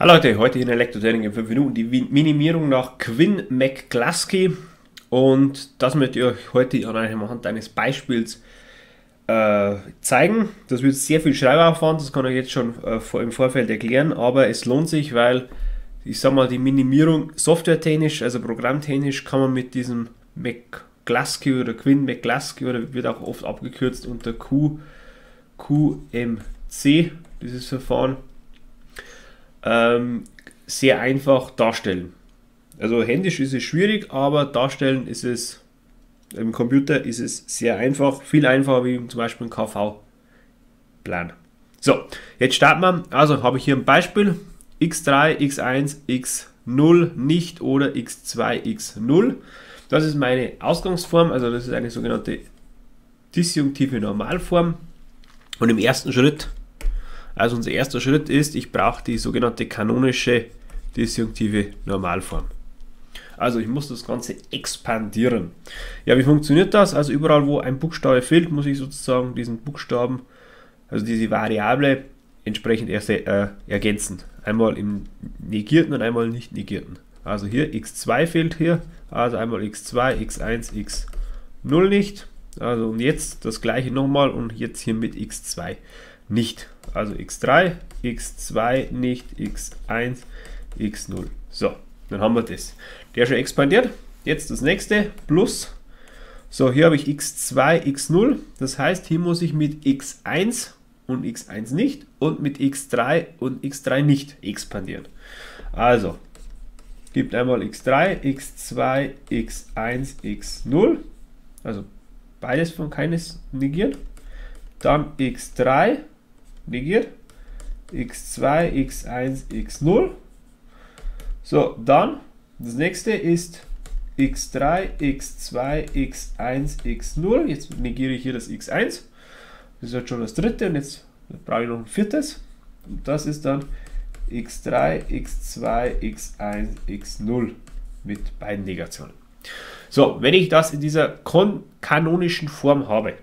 Hallo Leute, heute in Elektrotraining in 5 Minuten die Minimierung nach Quinn McGlasky und das möchte ich euch heute anhand eines Beispiels äh, zeigen. Das wird sehr viel Schreibaufwand, das kann ich jetzt schon äh, im Vorfeld erklären, aber es lohnt sich, weil ich sag mal, die Minimierung softwaretechnisch, also programmtechnisch, kann man mit diesem McGlasky oder Quinn McGlasky oder wird auch oft abgekürzt unter Q, QMC, dieses Verfahren ähm, sehr einfach darstellen. Also händisch ist es schwierig, aber darstellen ist es im Computer ist es sehr einfach, viel einfacher wie zum Beispiel ein KV-Plan. So, jetzt starten wir. Also habe ich hier ein Beispiel x3, x1, x0 nicht oder x2, x0. Das ist meine Ausgangsform, also das ist eine sogenannte disjunktive Normalform. Und im ersten Schritt also unser erster Schritt ist, ich brauche die sogenannte kanonische disjunktive Normalform. Also ich muss das Ganze expandieren. Ja, wie funktioniert das? Also überall, wo ein Buchstabe fehlt, muss ich sozusagen diesen Buchstaben, also diese Variable, entsprechend äh, ergänzen. Einmal im negierten und einmal nicht negierten. Also hier x2 fehlt hier, also einmal x2, x1, x0 nicht. Also und jetzt das gleiche nochmal und jetzt hier mit x2 nicht. Also x3, x2 nicht, x1, x0. So, dann haben wir das. Der schon expandiert. Jetzt das nächste, plus. So, hier habe ich x2, x0. Das heißt, hier muss ich mit x1 und x1 nicht und mit x3 und x3 nicht expandieren. Also, gibt einmal x3, x2, x1, x0. Also beides von keines negiert. Dann x3 negiert. x2, x1, x0. So, dann das nächste ist x3, x2, x1, x0. Jetzt negiere ich hier das x1. Das ist jetzt schon das dritte und jetzt brauche ich noch ein viertes. Und das ist dann x3, x2, x1, x0 mit beiden Negationen. So, wenn ich das in dieser kanonischen Form habe,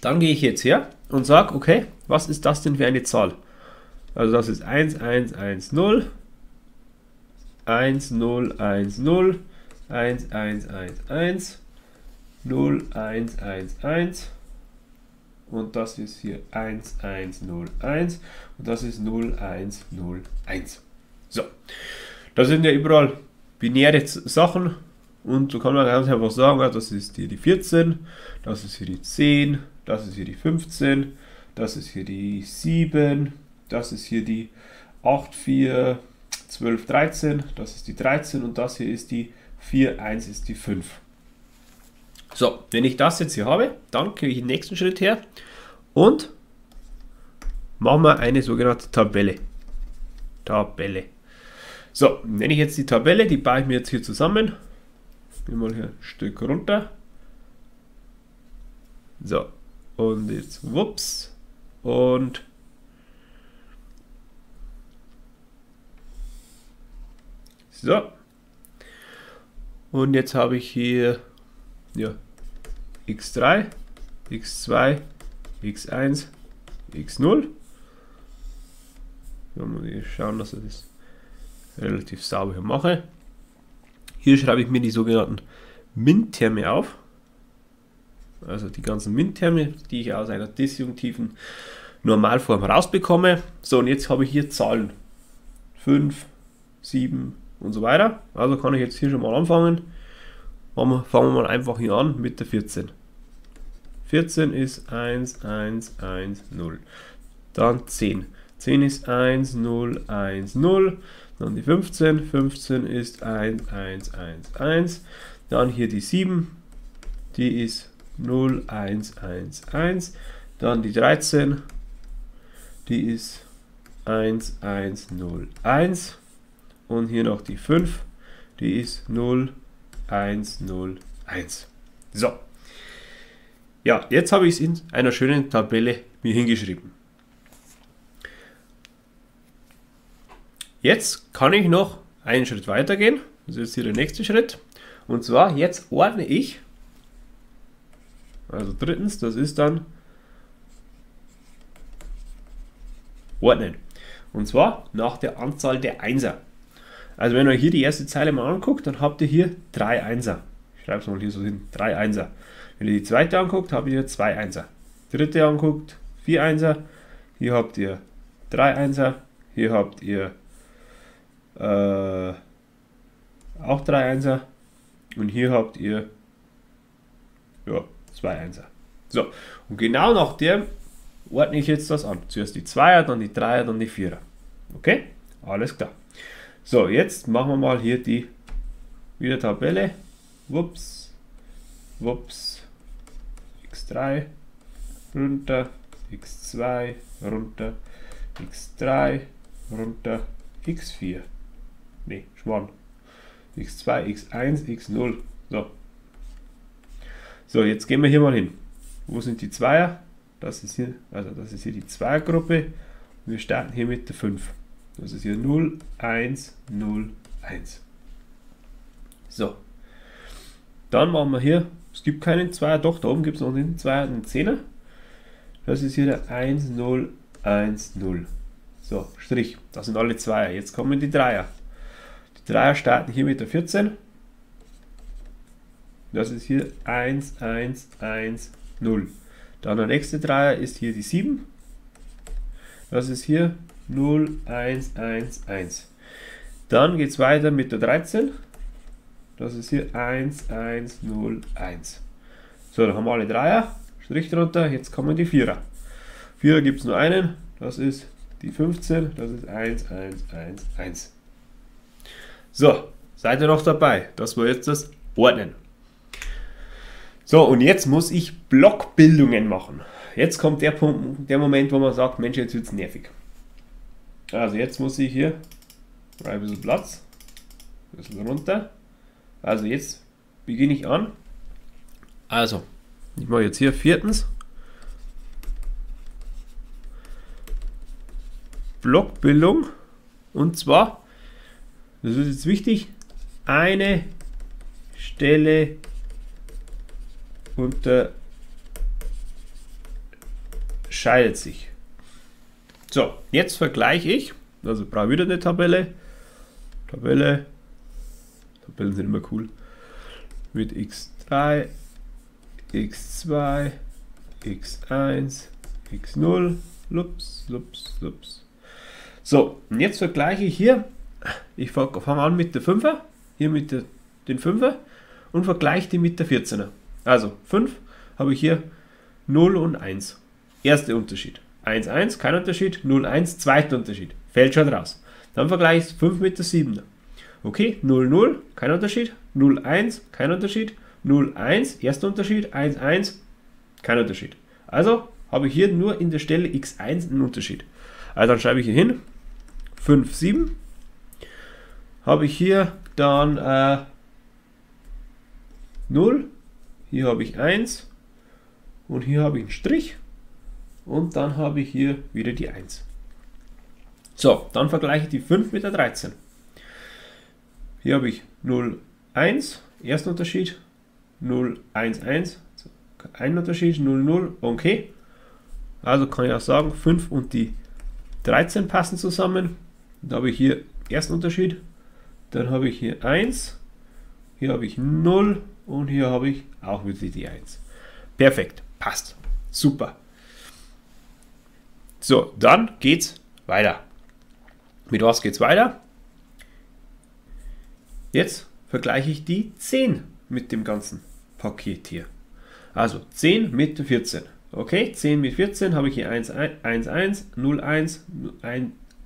dann gehe ich jetzt her und sage, okay, was ist das denn für eine Zahl? Also das ist 1, 1, 1, 0, 1, 0, 1, 0, 1, 1, 1, 1, 0, 1, 1, 1 und das ist hier 1, 1, 0, 1 und das ist 0, 1, 0, 1. So, das sind ja überall binäre Sachen und so kann man ganz einfach sagen, das ist hier die 14, das ist hier die 10, das ist hier die 15, das ist hier die 7, das ist hier die 8, 4, 12, 13, das ist die 13 und das hier ist die 4, 1 ist die 5. So, wenn ich das jetzt hier habe, dann gehe ich den nächsten Schritt her und machen wir eine sogenannte Tabelle. Tabelle. So, wenn ich jetzt die Tabelle, die baue ich mir jetzt hier zusammen. Gehen mal hier ein Stück runter. So, und jetzt, wups, und so. Und jetzt habe ich hier ja, x3, x2, x1, x0. Da muss ich schauen, dass ich das relativ sauber mache. Hier schreibe ich mir die sogenannten MINT-Terme auf also die ganzen MINT-Terme, die ich aus einer disjunktiven Normalform rausbekomme. So, und jetzt habe ich hier Zahlen 5, 7 und so weiter. Also kann ich jetzt hier schon mal anfangen. Fangen wir mal einfach hier an mit der 14. 14 ist 1, 1, 1, 0. Dann 10. 10 ist 1, 0, 1, 0. Dann die 15. 15 ist 1, 1, 1, 1. Dann hier die 7. Die ist 0, 1, 1, 1. Dann die 13, die ist 1, 1, 0, 1. Und hier noch die 5, die ist 0, 1, 0, 1. So. Ja, jetzt habe ich es in einer schönen Tabelle mir hingeschrieben. Jetzt kann ich noch einen Schritt weiter gehen. Das ist hier der nächste Schritt. Und zwar, jetzt ordne ich also drittens, das ist dann ordnen. Und zwar nach der Anzahl der Einser. Also wenn ihr hier die erste Zeile mal anguckt, dann habt ihr hier drei Einser. Ich schreibe es mal hier so hin, drei Einser. Wenn ihr die zweite anguckt, habt ihr hier zwei Einser. Dritte anguckt, vier Einser. Hier habt ihr drei Einser. Hier habt ihr äh, auch drei Einser. Und hier habt ihr ja, zwei Einser. So, und genau nach dem ordne ich jetzt das an. Zuerst die Zweier, dann die Dreier, dann die Vierer. Okay? Alles klar. So, jetzt machen wir mal hier die wieder Tabelle. Wups, wups, x3 runter, x2 runter, x3 runter, x4. Ne, Schmarrn. x2, x1, x0. So. So, jetzt gehen wir hier mal hin. Wo sind die Zweier? Das ist hier, also das ist hier die Zweiergruppe. Wir starten hier mit der 5. Das ist hier 0, 1, 0, 1. So. Dann machen wir hier, es gibt keinen Zweier, doch, da oben gibt es noch einen Zweier einen Zehner. Das ist hier der 1, 0, 1, 0. So, Strich. Das sind alle Zweier. Jetzt kommen die Dreier. Dreier starten hier mit der 14. Das ist hier 1, 1, 1, 0. Dann der nächste Dreier ist hier die 7. Das ist hier 0, 1, 1, 1. Dann geht es weiter mit der 13. Das ist hier 1, 1, 0, 1. So, dann haben wir alle Dreier. Strich drunter. Jetzt kommen die Vierer. Vierer gibt es nur einen. Das ist die 15. Das ist 1, 1, 1, 1. So, seid ihr noch dabei, dass wir jetzt das ordnen. So, und jetzt muss ich Blockbildungen machen. Jetzt kommt der, Punkt, der Moment, wo man sagt, Mensch, jetzt wird es nervig. Also jetzt muss ich hier ein bisschen Platz, ein bisschen runter. Also jetzt beginne ich an. Also, ich mache jetzt hier viertens. Blockbildung. Und zwar, das ist jetzt wichtig, eine Stelle unterscheidet sich. So, jetzt vergleiche ich, also brauche wieder eine Tabelle. Tabelle, Tabellen sind immer cool, mit x3, x2, x1, x0, lups, lups, lups. So, und jetzt vergleiche ich hier, ich fange an mit der 5er, hier mit der, den 5er und vergleiche die mit der 14er. Also 5 habe ich hier 0 und 1. Erster Unterschied. 1, 1, kein Unterschied. 0, 1, zweiter Unterschied. Fällt schon raus. Dann vergleiche ich 5 mit der 7. Okay, 0, 0, kein Unterschied. 0, 1, kein Unterschied. 0, 1, erster Unterschied. 1, 1, kein Unterschied. Also habe ich hier nur in der Stelle x1 einen Unterschied. Also dann schreibe ich hier hin. 5, 7. Habe ich hier dann äh, 0, hier habe ich 1 und hier habe ich einen Strich und dann habe ich hier wieder die 1. So, dann vergleiche ich die 5 mit der 13. Hier habe ich 0, 1, erster Unterschied, 0, 1, 1, ein Unterschied, 0, 0, okay. Also kann ich auch sagen, 5 und die 13 passen zusammen. Da habe ich hier ersten Unterschied, dann habe ich hier 1, hier habe ich 0 und hier habe ich auch wieder die 1. Perfekt, passt. Super. So, dann geht's weiter. Mit was geht's weiter? Jetzt vergleiche ich die 10 mit dem ganzen Paket hier. Also 10 mit 14. Okay, 10 mit 14 habe ich hier 1, 1, 1, 0, 1,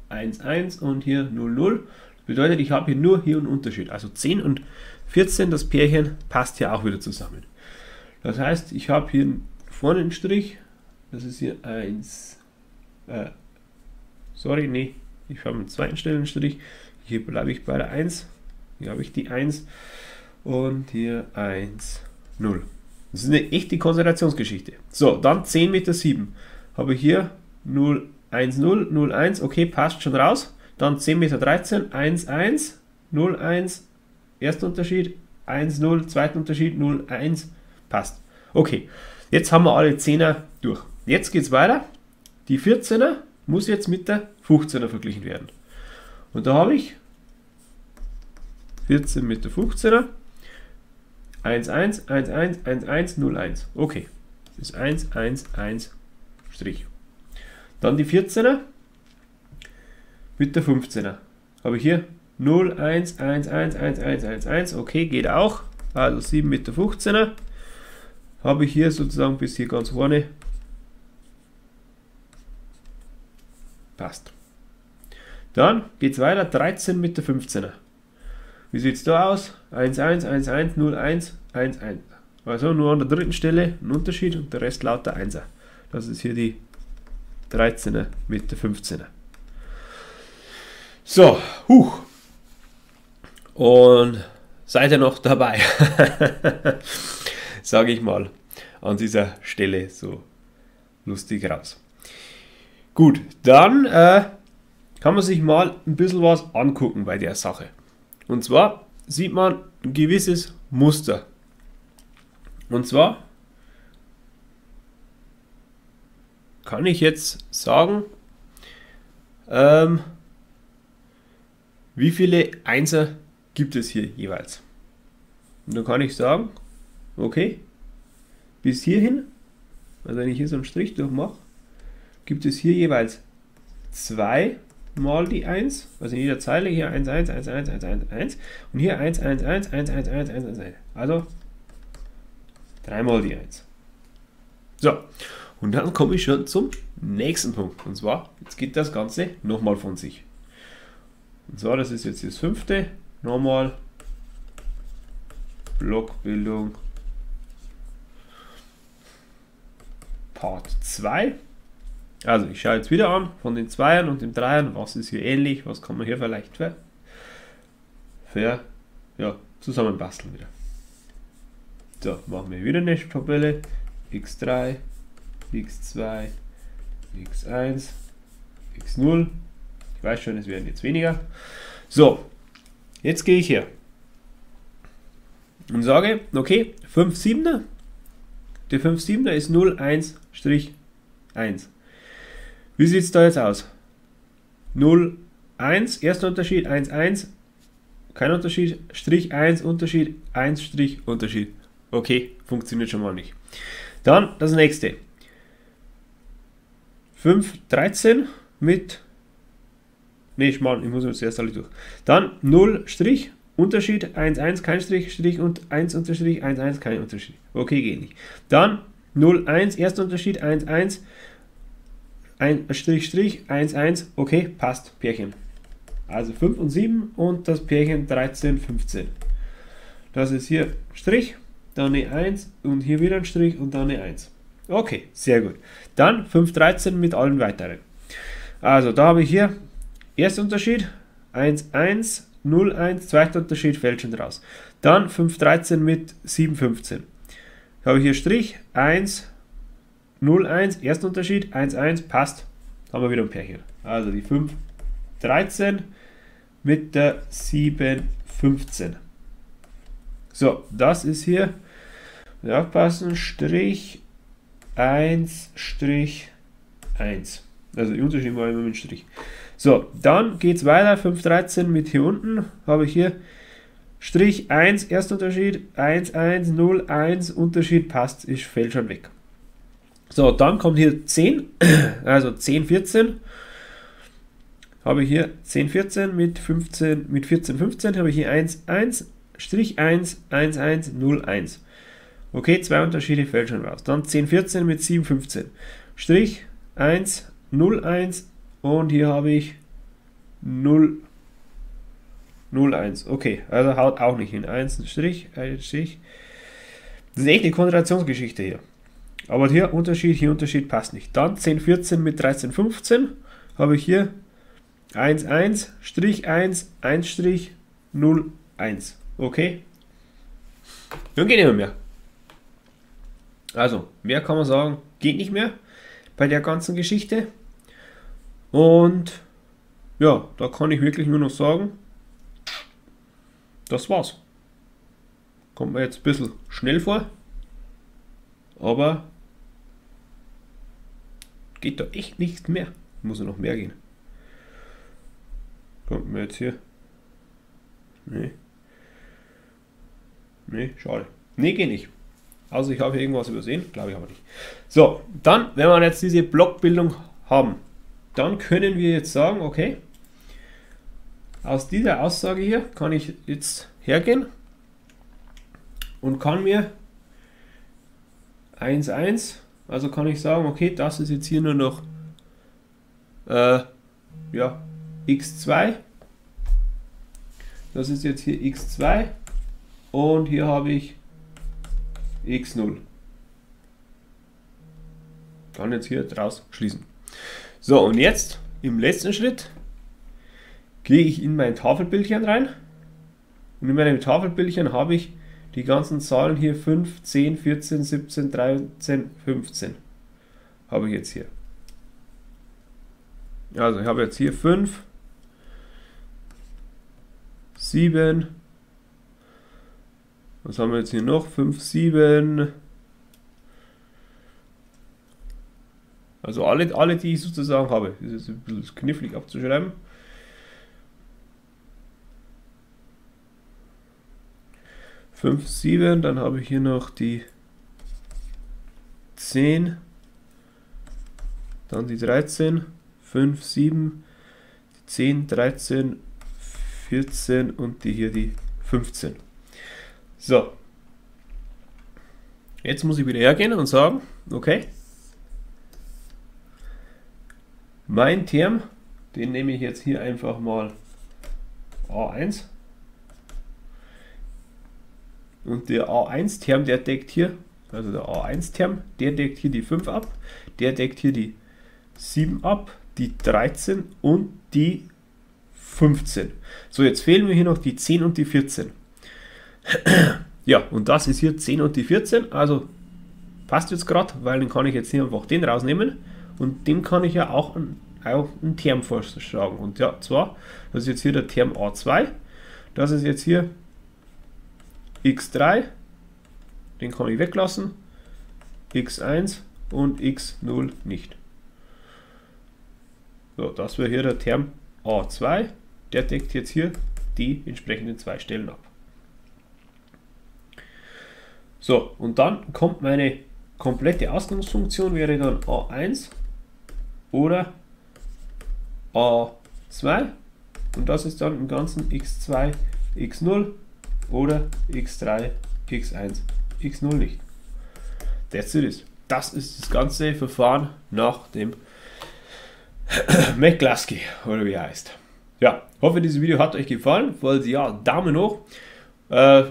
1, 1 und hier 0, 0. Bedeutet, ich habe hier nur hier einen Unterschied. Also 10 und 14, das Pärchen, passt hier auch wieder zusammen. Das heißt, ich habe hier vorne einen Strich, das ist hier 1, äh, sorry, nee, ich habe einen zweiten Stellen Strich, hier bleibe ich bei der 1, hier habe ich die 1 und hier 1, 0. Das ist eine echte Konzentrationsgeschichte. So, dann 10 Meter 7. Habe ich hier 0, 1, 0, 0, 1, okay, passt schon raus. Dann 10 Meter 13, 1, 1, 0, 1, Erster Unterschied 1, 0, zweiter Unterschied 0, 1. Passt. Okay, jetzt haben wir alle 10er durch. Jetzt geht es weiter. Die 14er muss jetzt mit der 15er verglichen werden. Und da habe ich 14 mit der 15er. 1, 1, 1, 1, 1, 1, 0, 1. Okay. Das ist 1, 1, 1, Strich. Dann die 14er mit der 15er. Habe ich hier 0, 1, 1, 1, 1, 1, 1, 1. Okay, geht auch. Also 7 mit der 15er. Habe ich hier sozusagen bis hier ganz vorne. Passt. Dann geht es weiter. 13 mit der 15er. Wie sieht es da aus? 1, 1, 1, 1, 0, 1, 1, 1. Also nur an der dritten Stelle ein Unterschied und der Rest lauter 1er. Das ist hier die 13er mit der 15er. So, huch. Und seid ihr noch dabei? Sage ich mal an dieser Stelle so lustig raus. Gut, dann äh, kann man sich mal ein bisschen was angucken bei der Sache. Und zwar sieht man ein gewisses Muster. Und zwar kann ich jetzt sagen, ähm, wie viele Einser gibt es hier jeweils. Und dann kann ich sagen, okay, bis hierhin, also wenn ich hier so einen Strich durchmache, gibt es hier jeweils zwei mal die 1, also in jeder Zeile hier 1, 1, 1, 1, 1, 1, 1 und hier 1, 1, 1, 1, 1, 1, 1, 1, 1. Also dreimal die 1. So, und dann komme ich schon zum nächsten Punkt. Und zwar, jetzt geht das Ganze nochmal von sich. Zwar, das ist jetzt das fünfte, nochmal Blockbildung Part 2. Also ich schaue jetzt wieder an von den Zweiern und den Dreiern, was ist hier ähnlich, was kann man hier vielleicht für, für ja, zusammenbasteln wieder. So, machen wir wieder eine Tabelle. x3, x2, x1, x0. Weiß schon, es werden jetzt weniger. So, jetzt gehe ich her und sage, okay, 5 7er. Der 5 7er ist 0, 1, Strich 1. Wie sieht es da jetzt aus? 0, 1, erster Unterschied, 1, 1, kein Unterschied, Strich 1, Unterschied, 1, Strich, Unterschied. Okay, funktioniert schon mal nicht. Dann das nächste. 5, 13 mit, ne, ich, mal, ich muss jetzt erst alle durch. Dann 0, Strich, Unterschied, 1, 1, kein Strich, Strich und 1 Unterstrich, 1, 1, kein Unterschied. Okay, geht nicht. Dann 0, 1, erster Unterschied, 1, 1, ein Strich, Strich, 1, 1, okay, passt, Pärchen. Also 5 und 7 und das Pärchen 13, 15. Das ist hier Strich, dann eine 1 und hier wieder ein Strich und dann eine 1. Okay, sehr gut. Dann 5, 13 mit allen weiteren. Also da habe ich hier erster Unterschied, 1, 1, 0, 1, zweiter Unterschied fällt schon raus. Dann 5, 13 mit 7, 15. Da habe ich hier Strich, 1, 0, 1, erster Unterschied, 1, 1, passt. Haben wir wieder ein Pärchen. Also die 5, 13 mit der 7, 15. So, das ist hier, ja, aufpassen, Strich, 1, Strich, 1. Also die Unterschied war immer mit Strich. So, dann geht es weiter, 5, 13 mit hier unten, habe ich hier Strich 1, erster Unterschied, 1, 1, 0, 1, Unterschied passt, ist, fällt schon weg. So, dann kommt hier 10, also 10, 14. Habe ich hier 10, 14 mit 15, mit 14, 15 habe ich hier 1, 1, Strich 1, 1, 1, 0, 1. Okay, zwei Unterschiede fällt schon raus. Dann 10, 14 mit 7, 15. Strich 1, 0, 1 und hier habe ich 0, 0, 1. Okay, also haut auch nicht hin. 1, Strich, 1, Strich. Das ist echt eine Konzentrationsgeschichte hier. Aber hier Unterschied, hier Unterschied passt nicht. Dann 10, 14 mit 13, 15 habe ich hier 1, 1, Strich 1, 1, Strich 0, 1. Okay? Dann geht nicht mehr. Also, mehr kann man sagen, geht nicht mehr bei der ganzen Geschichte. Und ja, da kann ich wirklich nur noch sagen, das war's. Kommt mir jetzt ein bisschen schnell vor, aber geht da echt nichts mehr. Muss ja noch mehr gehen. Kommt mir jetzt hier. Nee. Nee, schade. Nee, geht nicht. Also ich habe hier irgendwas übersehen, glaube ich aber nicht. So, dann, wenn wir jetzt diese Blockbildung haben, dann können wir jetzt sagen, okay, aus dieser Aussage hier kann ich jetzt hergehen und kann mir 1, 1, also kann ich sagen, okay, das ist jetzt hier nur noch äh, ja, x2, das ist jetzt hier x2 und hier habe ich x0. Kann jetzt hier draus schließen. So, und jetzt im letzten Schritt gehe ich in mein Tafelbildchen rein. Und in meinem Tafelbildchen habe ich die ganzen Zahlen hier 5, 10, 14, 17, 13, 15. Habe ich jetzt hier. Also ich habe jetzt hier 5, 7, was haben wir jetzt hier noch? 5, 7. Also alle, alle, die ich sozusagen habe. Das ist ein bisschen knifflig abzuschreiben. Fünf, sieben, dann habe ich hier noch die 10, dann die 13, 5, 7, 10, 13, 14 und die hier die 15. So. Jetzt muss ich wieder hergehen und sagen, okay, mein Term, den nehme ich jetzt hier einfach mal A1. Und der A1-Term, der deckt hier, also der A1-Term, der deckt hier die 5 ab, der deckt hier die 7 ab, die 13 und die 15. So, jetzt fehlen mir hier noch die 10 und die 14. Ja, und das ist hier 10 und die 14, also passt jetzt gerade, weil dann kann ich jetzt hier einfach den rausnehmen und dem kann ich ja auch einen, auch einen Term vorschlagen. Und ja, zwar, das ist jetzt hier der Term A2, das ist jetzt hier x3, den kann ich weglassen, x1 und x0 nicht. So, das wäre hier der Term A2, der deckt jetzt hier die entsprechenden zwei Stellen ab. So, und dann kommt meine komplette Ausgangsfunktion, wäre dann A1 oder A2 und das ist dann im Ganzen x2, x0 oder x3, x1, x0 nicht. That's it. Das ist das ganze Verfahren nach dem McCluskey oder wie er heißt. Ja, hoffe dieses Video hat euch gefallen. Falls ja, Daumen hoch. Äh,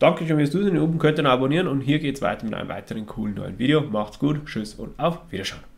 Danke schon fürs Zusehen. Oben könnt ihr abonnieren und hier geht es weiter mit einem weiteren coolen neuen Video. Macht's gut, tschüss und auf Wiederschauen.